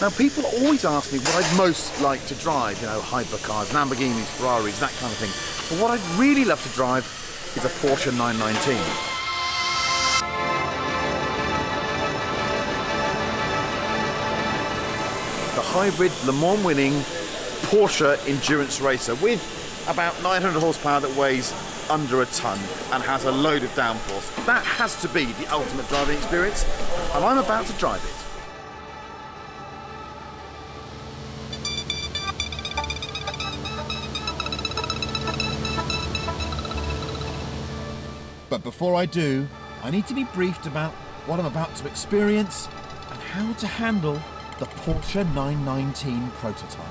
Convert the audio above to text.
Now, people always ask me what I'd most like to drive, you know, hypercars, Lamborghinis, Ferraris, that kind of thing. But what I'd really love to drive is a Porsche 919. The hybrid Le Mans winning Porsche endurance racer with about 900 horsepower that weighs under a ton and has a load of downforce. That has to be the ultimate driving experience, and I'm about to drive it. But before I do, I need to be briefed about what I'm about to experience and how to handle the Porsche 919 prototype.